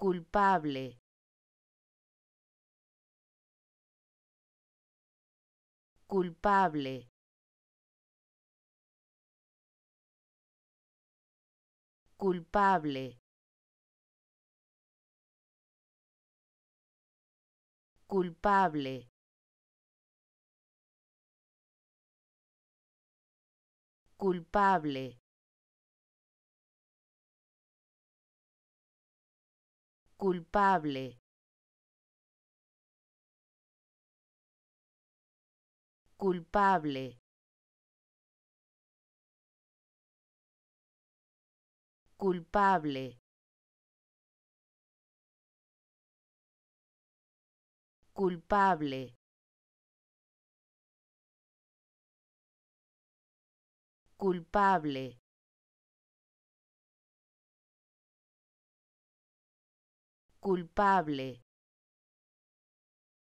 culpable. Culpable. Culpable. Culpable. Culpable culpable. Culpable. Culpable. Culpable. Culpable culpable